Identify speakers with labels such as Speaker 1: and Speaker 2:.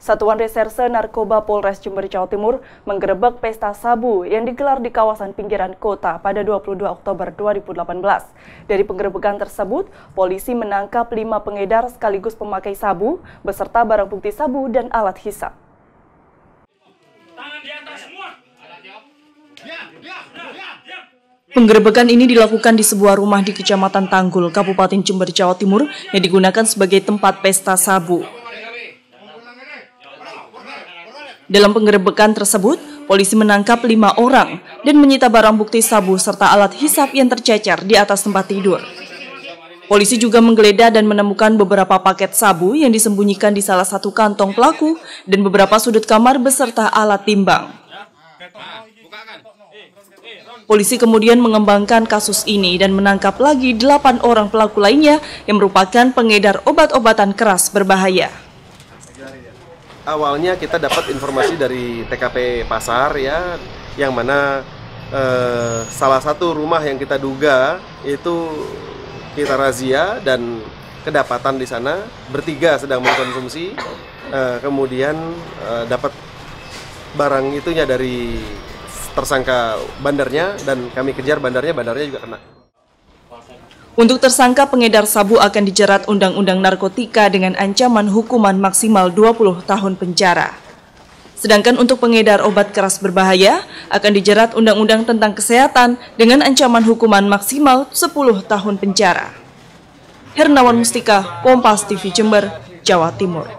Speaker 1: Satuan Reserse Narkoba Polres Jember Jawa Timur menggerebek pesta sabu yang digelar di kawasan pinggiran kota pada 22 Oktober 2018. Dari penggerebekan tersebut, polisi menangkap lima pengedar sekaligus pemakai sabu beserta barang bukti sabu dan alat hisap. Penggerebekan ini dilakukan di sebuah rumah di Kecamatan Tanggul, Kabupaten Jember, Jawa Timur yang digunakan sebagai tempat pesta sabu. Dalam penggerebekan tersebut, polisi menangkap lima orang dan menyita barang bukti sabu serta alat hisap yang tercecer di atas tempat tidur. Polisi juga menggeledah dan menemukan beberapa paket sabu yang disembunyikan di salah satu kantong pelaku dan beberapa sudut kamar beserta alat timbang. Polisi kemudian mengembangkan kasus ini dan menangkap lagi delapan orang pelaku lainnya yang merupakan pengedar obat-obatan keras berbahaya
Speaker 2: awalnya kita dapat informasi dari TKP pasar ya, yang mana eh, salah satu rumah yang kita duga itu kita razia dan kedapatan di sana bertiga sedang mengkonsumsi, eh, kemudian eh, dapat barang itunya dari tersangka bandarnya dan kami kejar bandarnya, bandarnya juga kena.
Speaker 1: Untuk tersangka pengedar sabu akan dijerat Undang-Undang Narkotika dengan ancaman hukuman maksimal 20 tahun penjara. Sedangkan untuk pengedar obat keras berbahaya akan dijerat Undang-Undang tentang Kesehatan dengan ancaman hukuman maksimal 10 tahun penjara. Hernawan Mustika, Kompas TV Jember, Jawa Timur.